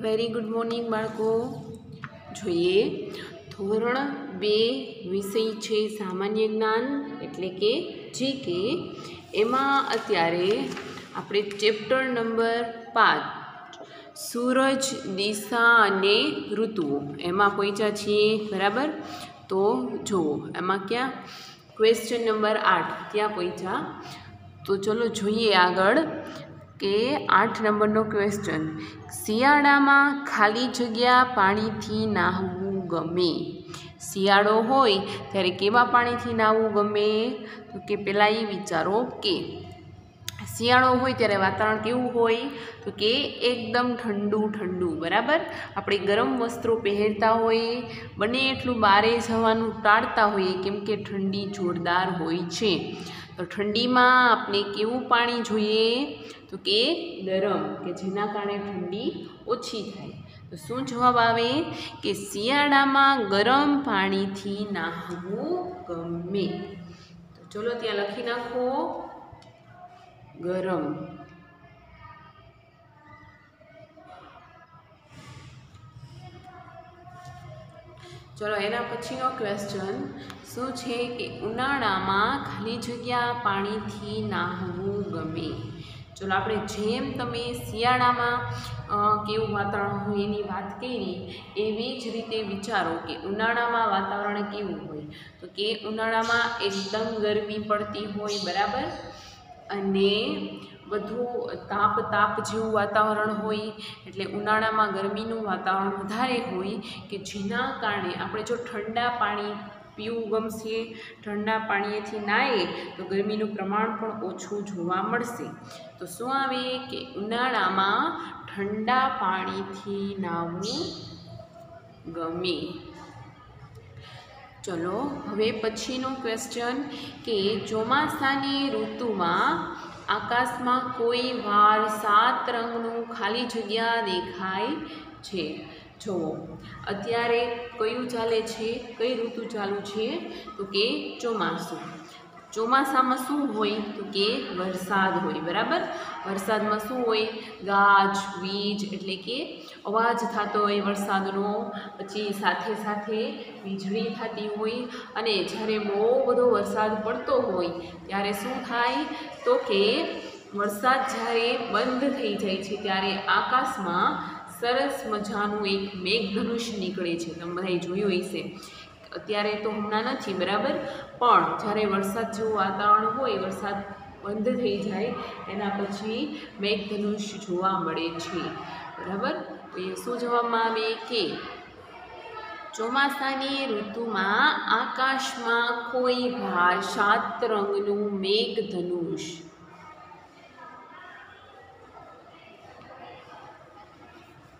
Very good morning બાળકો. જોઈએ, ધોરણ બે વિષય છે સામાન્ય જ્ઞાન, એટલે કે જીકે એમાં અત્યારે આપણે ચેપ્ટર નંબર પાંચ, સૂરજ, દિશા અને ઋતુઓ એમાં પહોંચ્યા છીએ, બરાબર? તો જુઓ એમાં ક્યાં? ક્વેશ્ચન નંબર આઠ, ત્યાં પહોંચ્યા. તો ચલો જોઈએ આગળ. કે આઠ નંબરનો ક્વેશ્ચન શિયાળામાં ખાલી જગ્યા પાણીથી નાહવું ગમે? શિયાળો હોય ત્યારે કેવા પાણીથી નાહવું ગમે? તો કે પહેલાં એ વિચારો કે શિયાળો હોય ત્યારે વાતાવરણ કેવું હોય? તો કે એકદમ ઠંડુ ઠંડુ, બરાબર? આપણે ગરમ વસ્ત્રો પહેરતા હોઈએ, બને એટલું બારે જવાનું ટાળતા હોઈએ, કેમ કે ઠંડી જોરદાર હોય છે. તો ઠંડીમાં આપણે કેવું પાણી જોઈએ? તો કે ગરમ, કે જેના કારણે ઠંડી ઓછી થાય. તો શું જવાબ આવે? કે શિયાળામાં ગરમ પાણીથી નાહવું ગમે. તો ચલો ત્યાં લખી નાખો. ગરમ. ચલો એના પછીનો ક્વેશ્ચન શું છે કે ઉનાળામાં ખાલી જગ્યા પાણીથી નાહવું ગમે? ચલો આપણે જેમ તમે શિયાળામાં કેવું વાતાવરણ હોય એની વાત કરી, એવી જ રીતે વિચારો કે ઉનાળામાં વાતાવરણ કેવું હોય? તો કે ઉનાળામાં એકદમ ગરમી પડતી હોય, બરાબર? અને બધું તાપ તાપ જેવું વાતાવરણ હોય, એટલે ઉનાળામાં ગરમીનું વાતાવરણ વધારે હોય કે જેના કારણે આપણે જો ઠંડા પાણી પીવું ગમશે, ઠંડા પાણીએથી નાહીએ તો ગરમીનું પ્રમાણ પણ ઓછું જોવા મળશે. તો શું આવે કે ઉનાળામાં ઠંડા પાણીથી નાહવું ગમે? ચલો, હવે પછીનો ક્વેશ્ચન કે ચોમાસાની ઋતુમાં આકાશમાં કોઈ વાર સાત રંગનું ખાલી જગ્યા દેખાય છે. જુઓ, અત્યારે કયું ચાલે છે, કઈ ઋતુ ચાલુ છે? તો કે ચોમાસું. ચોમાસામાં શું હોય? તો કે વરસાદ હોય, બરાબર? વરસાદમાં શું હોય? ગાજ, વીજ, એટલે કે અવાજ થતો હોય વરસાદનો, પછી સાથે સાથે વીજળી થતી હોય, અને જ્યારે બહુ બધો વરસાદ પડતો હોય, ત્યારે શું થાય? તો કે વરસાદ જ્યારે બંધ થઈ જાય છે ત્યારે આકાશમાં સરસ મજાનું એક મેઘધનુષ્ય નીકળે છે. તમે બધાએ જોયું હશે. અત્યારે તો હમણાં નથી, બરાબર? પણ જ્યારે વરસાદ જેવું વાતાવરણ હોય, વરસાદ બંધ થઈ જાય, એના પછી મેઘધનુષ જોવા મળે છે. બરાબર? એ શું જોવામાં આવે કે ચોમાસાની ઋતુમાં આકાશમાં કોઈ ભાર સાત રંગનું મેઘધનુષ.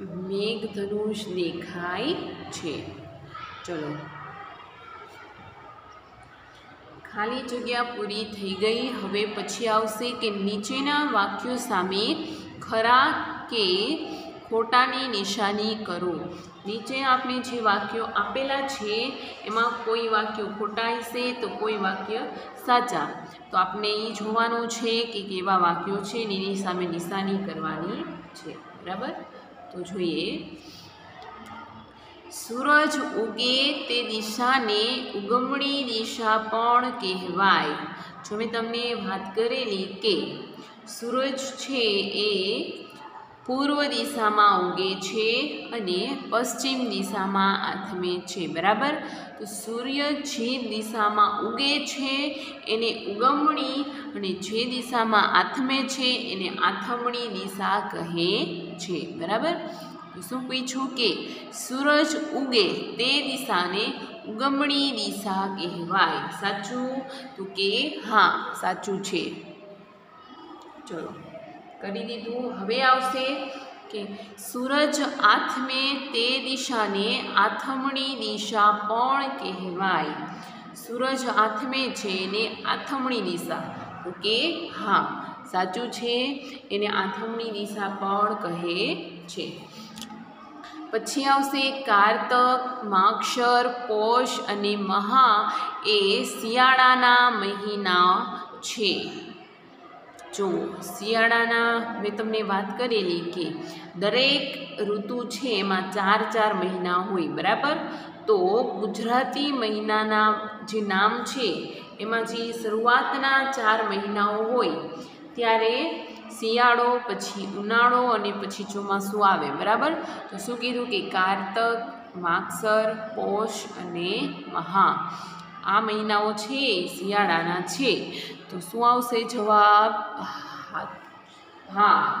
મેઘધનુષ દેખાય છે. ચલો. ખાલી જગ્યા પૂરી થઈ ગઈ. હવે પછી આવશે કે નીચેના વાક્યો સામે ખરા કે ખોટાની નિશાની કરો. નીચે આપણે જે વાક્યો આપેલા છે, એમાં કોઈ વાક્યો ખોટા હશે તો કોઈ વાક્ય સાચા. તો આપણે એ જોવાનું છે કે કેવા વાક્યો છે એની સામે નિશાની કરવાની છે. બરાબર? તો જોઈએ. સૂરજ ઉગે તે દિશાને ઉગમણી દિશા પણ કહેવાય. જો મેં તમને વાત કરેલી કે સૂરજ છે એ પૂર્વ દિશામાં ઉગે છે અને પશ્ચિમ દિશામાં આથમે છે. બરાબર? તો સૂર્ય જે દિશામાં ઉગે છે, એને ઉગમણી અને જે દિશામાં આથમે છે, એને આથમણી દિશા કહે છે. બરાબર? શું પૂછ્યું કે સૂરજ ઉગે તે દિશાને ઉગમણી દિશા કહેવાય. સાચું? તો કે હા, સાચું છે. ચલો. કરી દીધું. હવે આવશે કે સૂરજ આથમે તે દિશાને આથમણી દિશા પણ કહેવાય. સૂરજ આથમે છે એને આથમણી દિશા. ઓકે? હા. સાચું છે? એને આથમણી દિશા પણ કહે છે. પછી આવશે કારતક માક્ષર પોષ અને મહા એ શિયાળાના મહિના છે. જો શિયાળાના, મેં તમને વાત કરેલી કે દરેક ઋતુ છે એમાં ચાર ચાર મહિના હોય, બરાબર? તો ગુજરાતી મહિનાના જે નામ છે, એમાં જે શરૂઆતના ચાર મહિનાઓ હોય, ત્યારે શિયાળો, પછી ઉનાળો અને પછી ચોમાસું આવે, બરાબર? તો શું કીધું કે કારતક, માગસર, પોષ અને મહા. આ મહિનાઓ છે, શિયાળાના છે. તો શું આવશે જવાબ? હા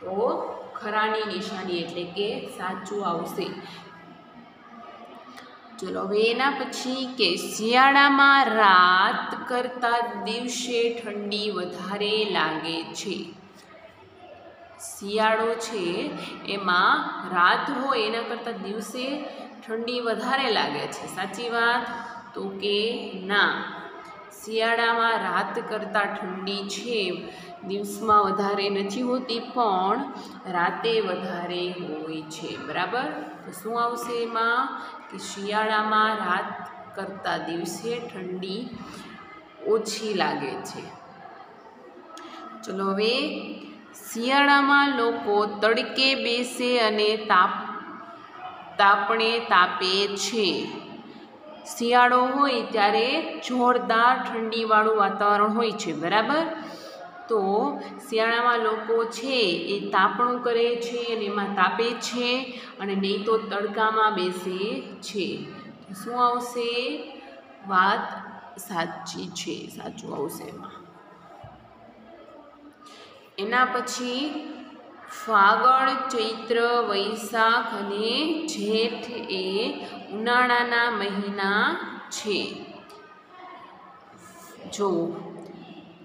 તો ખરાની નિશાની એટલે કે સાચું આવશે. ચલો, હવે એના પછી કે શિયાળામાં રાત કરતાં દિવસે ઠંડી વધારે લાગે છે. શિયાળો છે, એમાં રાત હોય એના કરતાં દિવસે ઠંડી વધારે લાગે છે. સાચી વાત? તો કે ના. શિયાળામાં રાત કરતાં ઠંડી છે. દિવસમાં વધારે નથી હોતી, પણ રાતે વધારે હોય છે. બરાબર? શું આવશે એમાં? કે શિયાળામાં રાત કરતાં દિવસે ઠંડી ઓછી લાગે છે. ચલો હવે શિયાળામાં લોકો તડકે બેસે અને તાપ, તાપણે તાપે છે. શિયાળો હોય ત્યારે જોરદાર ઠંડીવાળું વાતાવરણ હોય છે, બરાબર? તો શિયાળામાં લોકો છે એ તાપણું કરે છે અને એમાં તાપે છે અને નહીં તો તડકામાં બેસે છે. શું આવશે? વાત સાચી છે, સાચું આવશે એમાં. એના પછી ફાગણ, ચૈત્ર, વૈશાખ અને જેઠ એ ઉનાળાના મહિના છે. જો,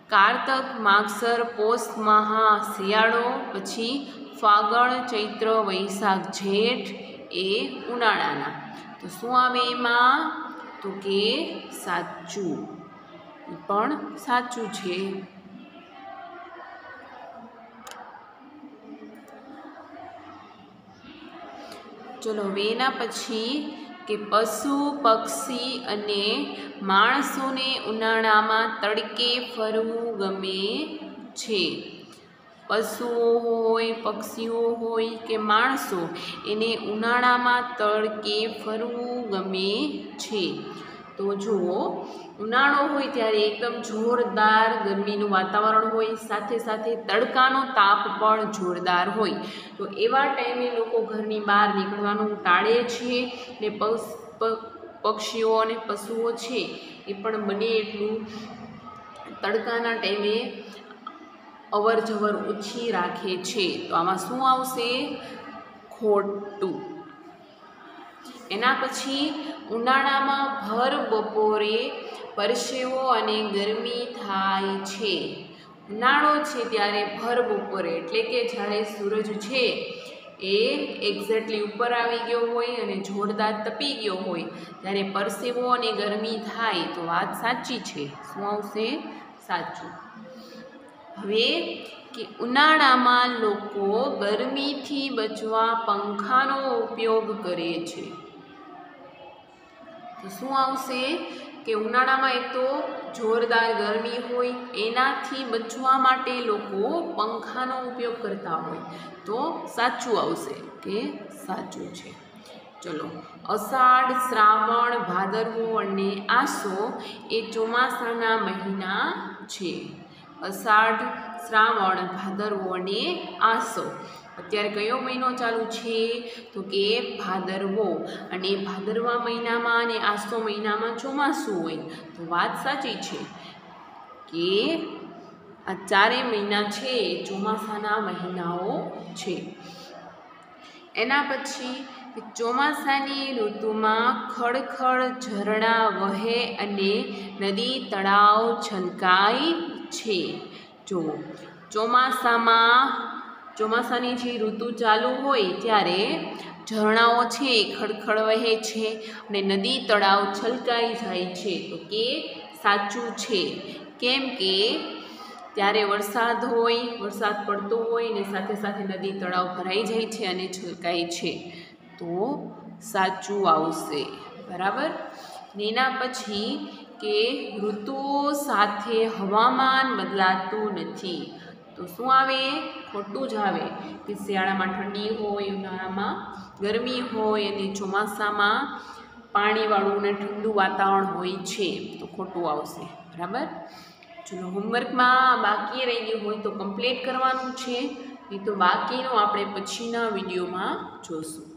કારતક, માગસર, પોષ મહા, શિયાળો, પછી ફાગણ, ચૈત્ર, વૈશાખ, જેઠ એ ઉનાળાના. તો શું આવે એમાં? તો કે સાચું. પણ સાચું છે. ચલો હવે એના પછી કે પશુ, પક્ષી અને માણસોને ઉનાળામાં તડકે ફરવું ગમે છે. પશુઓ હોય, પક્ષીઓ હોય કે માણસો, એને ઉનાળામાં તડકે ફરવું ગમે છે. તો જુઓ, ઉનાળો હોય ત્યારે એકદમ જોરદાર ગરમીનું વાતાવરણ હોય, સાથે સાથે તડકાનો તાપ પણ જોરદાર હોય. તો એવા ટાઈમે લોકો ઘરની બહાર નીકળવાનું ટાળે છે ને પક્ષીઓ અને પશુઓ છે એ પણ બને એટલું તડકાના ટાઈમે અવર જવર ઓછી રાખે છે. તો આમાં શું આવશે? ખોટું. એના પછી ઉનાળામાં ભર બપોરે પરસેવો અને ગરમી થાય છે. ઉનાળો છે ત્યારે ભર બપોરે એટલે કે જ્યારે સૂરજ છે એ એક્ઝેક્ટલી ઉપર આવી ગયો હોય અને જોરદાર તપી ગયો હોય ત્યારે પરસેવો અને ગરમી થાય તો વાત સાચી છે. શું આવશે? સાચું. હવે કે ઉનાળામાં લોકો ગરમીથી બચવા પંખાનો ઉપયોગ કરે છે. તો શું આવશે કે ઉનાળામાં એક તો જોરદાર ગરમી હોય, એનાથી બચવા માટે લોકો પંખાનો ઉપયોગ કરતા હોય. તો સાચું આવશે કે સાચું છે. ચલો, અષાઢ, શ્રાવણ, ભાદરવો અને આસો એ ચોમાસાના મહિના છે. અષાઢ, શ્રાવણ, ભાદરવો અને આસો. અત્યારે કયો મહિનો ચાલુ છે? તો કે ભાદરવો. અને ભાદરવા મહિનામાં અને આસો મહિનામાં ચોમાસું હોય. તો વાત સાચી છે કે આ ચારેય મહિના છે, ચોમાસાના મહિનાઓ છે. એના પછી ચોમાસાની ઋતુમાં ખડખડ, ઝરણા વહે અને નદી, તળાવ છલકાય છે. જુઓ ચોમાસામાં ચોમાસાની જે ઋતુ ચાલુ હોય ત્યારે ઝરણાઓ છે ખડખડ વહે છે અને નદી તળાવ છલકાઈ જાય છે. તો કે સાચું છે. કેમ કે ત્યારે વરસાદ હોય, વરસાદ પડતો હોય ને સાથે સાથે નદી તળાવ ભરાઈ જાય છે અને છલકાય છે. તો સાચું આવશે. બરાબર? ને એના પછી કે ઋતુઓ સાથે હવામાન બદલાતું નથી. તો શું આવે? ખોટું જ આવે કે શિયાળામાં ઠંડી હોય, ઉનાળામાં ગરમી હોય અને ચોમાસામાં પાણીવાળું અને ઠંડુ વાતાવરણ હોય છે, તો ખોટું આવશે. બરાબર? ચલો હોમવર્કમાં બાકી રહી ગયું હોય તો કમ્પ્લીટ કરવાનું છે. નહીં તો બાકીનું આપણે પછીના વિડીયોમાં જોશું.